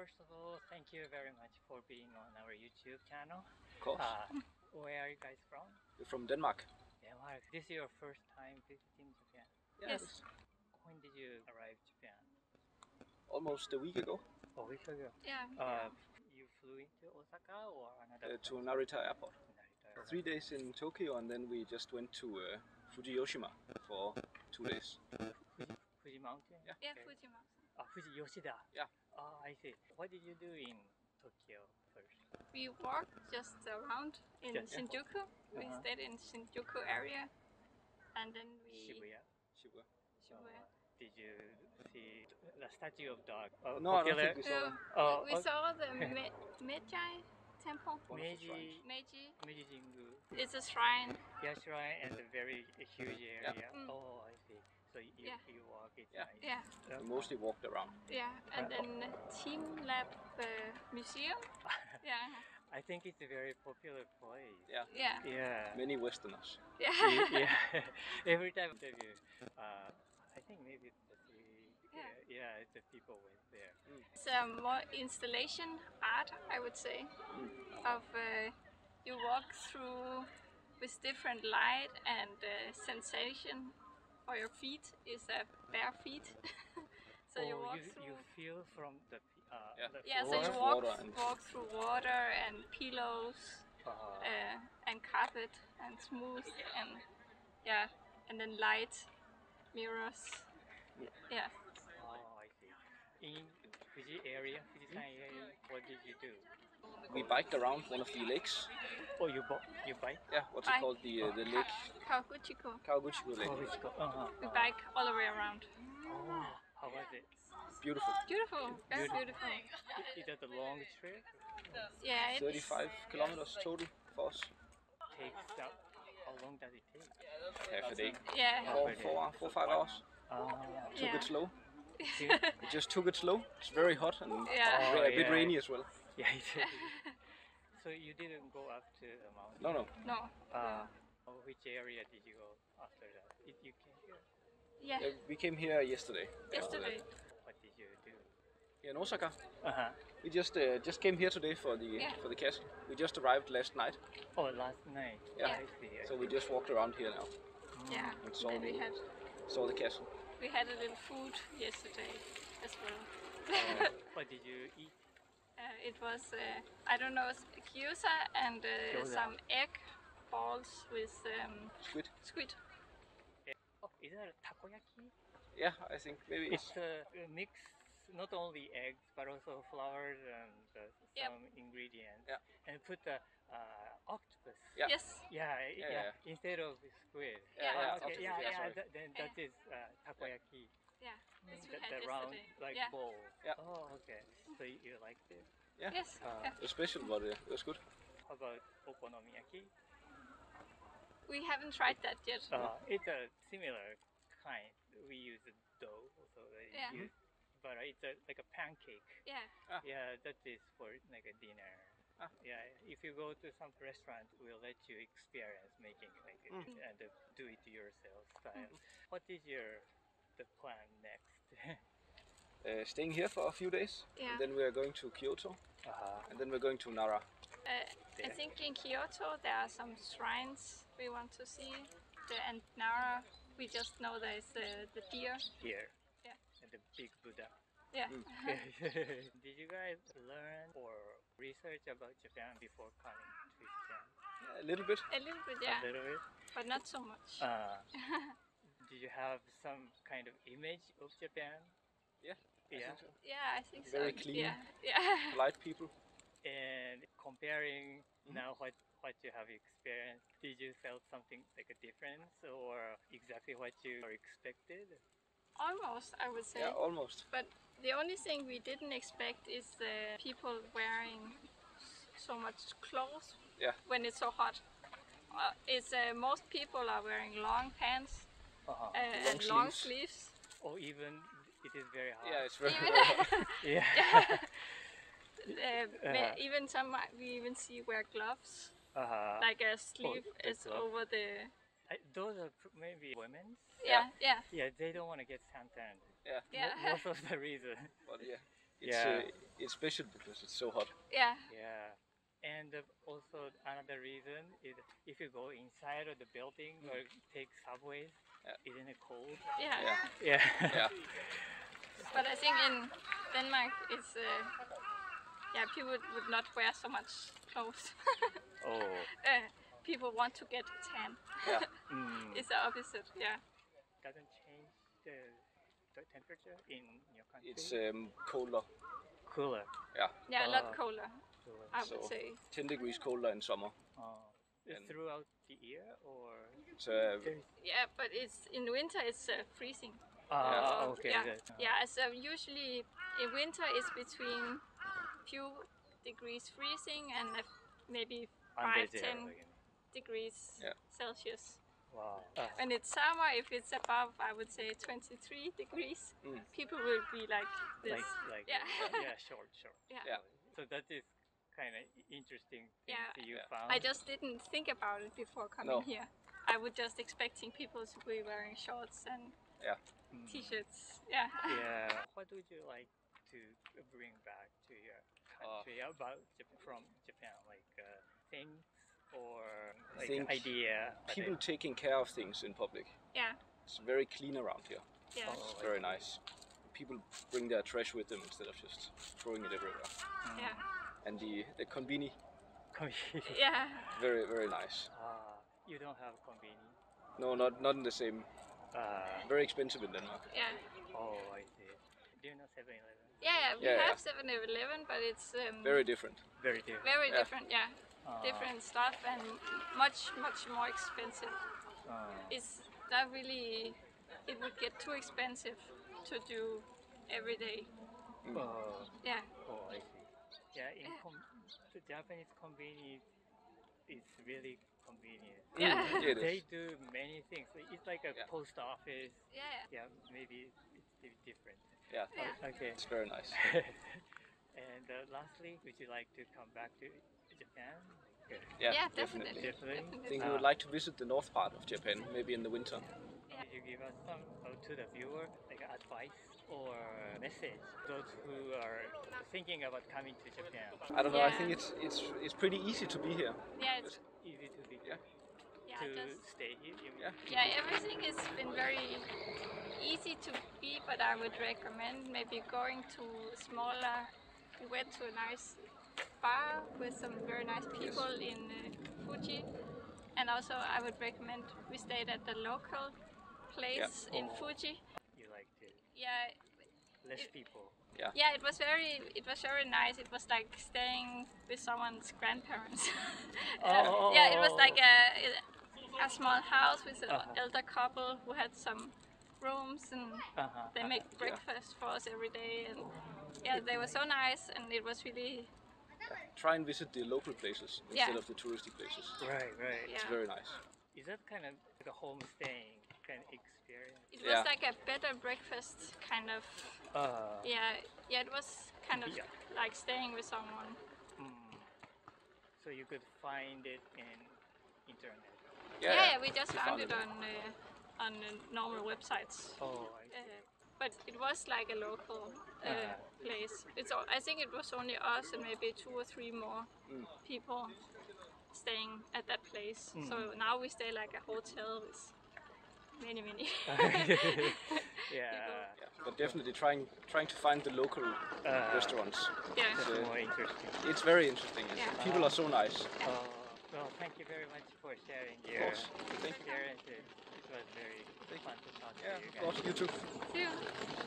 first of all, thank you very much for being on our YouTube channel. Of course. Uh, where are you guys from? We're from Denmark. Denmark. This is your first time visiting Japan. Yes. it's When did you arrive Japan? Almost a week ago A week ago. Yeah. Uh, you flew into Osaka or another uh, to? Narita Airport. Narita. Three days in Tokyo and then we just went to uh, Fujiyoshima for two days. Fuji, Fuji Mountain? Yeah. Yeah, Okay. Fuji Mountain. Ah, Fuji Yoshida. Yeah. Oh, I see. What did you do in Tokyo first? We walked just around in Yeah, yeah. Shinjuku. We Uh-huh. stayed in Shinjuku area, and then we Shibuya. Shibuya. Shibuya. Did you see the statue of dog? Uh, No, I don't think we saw Uh, them. Oh, we oh. saw the Me- Meiji temple. One of the Meiji. Meiji. Meiji Jingu. It's a shrine. Yeah, shrine and a very huge area. Mm. Oh, I see. So you, Yeah. you walk it. Yeah. nice. Yeah, We mostly walked around. yeah. And then Team Lab uh, Museum. Yeah, I think it's a very popular place. Yeah. yeah, Yeah. Many Westerners. yeah. yeah. Every time interview, uh, I think maybe it's the three. Yeah. Yeah, yeah, the people went there. It's a more installation art, I would say, of uh, you walk through with different light and uh, sensation for your feet is a bare feet. so you oh, walk you, through. you feel from the uh, Yeah. the yeah, so you Water. walk, and- walk through water and pillows uh, uh, and carpet and smooth and yeah, and then light mirrors. Yeah. oh, I see. In Fuji area, Fujisan area, what did you do? We biked around one of the lakes. Oh, you bo- you bike? Yeah, what's it Bike. called? The uh, the lake Kawaguchiko. Kawaguchiko Lake. Oh, it's go- uh-huh. We bike all the way around. Oh, how was it? Beautiful. Beautiful, very Beautiful. beautiful. Is that a long trip? Yeah, it's 35 kilometers total for us. Takes up. How long does it take? Half a day. yeah, Four, four, four, five hours. Uh, Took Yeah. it slow. We just took it slow. It's very hot and Yeah. Oh, a bit yeah. rainy as well. yeah. It is. so you didn't go up to the mountain? No, no. no. Uh, oh, which area did you go after that? It, you came here. Yeah, Uh, we came here yesterday. yesterday. What did you do? Here in Osaka. Uh huh. We just uh, just came here today for the Yeah. for the castle. We just arrived last night, Oh, last night. Yeah. I see. I so we just walked around here now. Yeah, And and saw then we the saw the castle. We had a little food yesterday as well. What did you eat? uh, it was uh, I don't know it's gyoza and uh, some egg balls with um, Squid. squid. Oh, is that a takoyaki? Yeah, I think maybe It's a a mix, not only eggs but also flour and uh, Yep. some ingredients. Yeah. And put the uh, octopus. Yeah. Yes. Yeah, i- Yeah, yeah, yeah. Instead of squid. Yeah, yeah, Ah, okay, octopus, yeah, yeah, yeah. sorry. th- then that is uh, takoyaki. Yeah. Mm, the, the round like Yeah. bowl. Yeah. Oh, okay. So you, you liked it? Yeah. Yes. Uh, yeah. it special, but uh, it was good. How about okonomiyaki? We haven't tried that yet. Uh, it's a similar kind. We use a dough, so they Yeah. use, but it's a, like a pancake. Yeah. Yeah, that is for like a dinner. Ah. Yeah, if you go to some restaurant, we'll let you experience making like it Mm. and uh, do it yourself style. What is your the plan next? Uh, staying here for a few days, Yeah. and then we are going to Kyoto, uh, and then we're going to Nara. Uh, I think in Kyoto there are some shrines we want to see. The, and Nara, we just know there's the, the deer. here. Yeah. And the big Buddha. Yeah. Mm. Did you guys learn or research about Japan before coming to Japan? A little bit. A little bit, yeah, A little bit. but not so much. Uh, did you have some kind of image of Japan? Yeah, I Yeah. think so. yeah, I think Very so. clean. Yeah, yeah. Polite people. And comparing Mhm. now what what you have experienced, did you felt something like a difference or exactly what you expected? Almost, I would say. Yeah, almost. But the only thing we didn't expect is the people wearing so much clothes Yeah. when it's so hot. Uh, it's uh, most people are wearing long pants Uh-huh. uh, and long sleeves. or even it is very hot. Yeah, it's very. Even, yeah. uh, ma- even some we even see wear gloves, uh-huh. like a sleeve the is glove. over the. I, those are maybe women. Yeah, yeah, Yeah, they don't want to get suntanned. yeah, yeah. Mo- Most of the reason. but yeah, It's Yeah. uh, it's special because it's so hot. Yeah, Yeah. And uh, also another reason is if you go inside of the building or take subways, Yeah. isn't it cold? yeah. Yeah. Yeah. Yeah. But I think in Denmark, it's uh, yeah, people would not wear so much clothes. oh. uh, people want to get tan. Yeah. Mm. It's the opposite. Yeah. doesn't change the, the temperature in your country. It's um, colder. cooler. Yeah, Yeah, a lot Ah. colder. cooler. I would So- say. 10 degrees colder in summer. Oh. And- throughout the year or So uh, Yeah, but it's in winter. It's uh, freezing. Ah, Uh, okay. yeah. good. Uh, Yeah, so usually in winter it's between few degrees freezing and maybe under five, zero, ten again. Degrees Yeah. Celsius. Wow. Uh, When it's summer, if it's above, I would say 23 degrees, Mm. people will be like this. like like Yeah. yeah short short Yeah. Yeah. so that is kind of interesting thing Yeah. that you Yeah. found I just didn't think about it before coming No. here. I was just expecting people to be wearing shorts and Mm. t-shirts. Yeah. yeah what would you like to bring back to your country about Jap- from Japan like uh, things or like think idea people they- taking care of things in public. Yeah. It's very clean around here. Yeah. Oh, It's very nice. People bring their trash with them instead of just throwing it everywhere. Mm. Yeah. And the the conveni, Convenience. Yeah. very very nice. Ah, you don't have convenience No, not not in the same. uh, Very expensive in Denmark. Yeah. oh I see do you know 7-Eleven Yeah, yeah, we Yeah, yeah. have 7-Eleven, but it's um, Very different. very different very Yeah. different. Yeah, Ah, different stuff and much, much more expensive. ah. It's not really. It would get too expensive to do every day. Oh. Yeah, Oh, I see. Yeah, in com- the Japanese convenience is really convenient. Yeah. Mm, They do many things. It's like a Yeah. post office. yeah, Yeah, maybe it's different. Yeah, Yeah. Okay. it's very nice. and uh, lastly, would you like to come back to Japan? Like, uh, Yeah, yeah, definitely. Definitely. I think Ah. we would like to visit the north part of Japan, maybe in the winter. Yeah. Could you give us some uh, to the viewer, like advice or message, those who are thinking about coming to Japan? I don't know. I think it's it's it's pretty easy to be here. Yeah, it's, Easy to be Yeah. yeah, to just stay here. You? Yeah. yeah. Everything has been very easy to be, but I would recommend maybe going to smaller. We went to a nice bar with some very nice people in uh, Fuji, and also I would recommend we stayed at the local place in Oh. Fuji. You like to Yeah, less It- people. yeah, yeah, it was very, it was very nice. It was like staying with someone's grandparents. Uh, yeah, it was like a, a small house with an Uh-huh. elder couple who had some rooms and Uh-huh. they make breakfast for us every day. And yeah, they were so nice and it was really, Try and visit the local places Yeah. instead of the touristy places. Right, right. yeah. It's very nice. Is that kind of like a homestaying kind of experience? It was Yeah. like a bed and breakfast kind of, Uh, yeah, yeah, it was kind of Yeah. like staying with someone. mm. So you could find it in internet. Yeah, Yeah, yeah, we just we found found it it. on uh, on uh, normal websites. Oh, I Uh, see. But it was like a local uh, place. It's all, I think it was only us and maybe two or three more Mm. people staying at that place. So Mm. now we stay like a hotel with many many. yeah. Yeah, but definitely trying trying to find the local Uh, restaurants. yeah. That's Uh, more interesting. It's very interesting. and Yeah. People are so nice. Uh, well, thank you very much for sharing your course. Experiences. It was very fun to talk Yeah, to you of guys. course, you too. See you.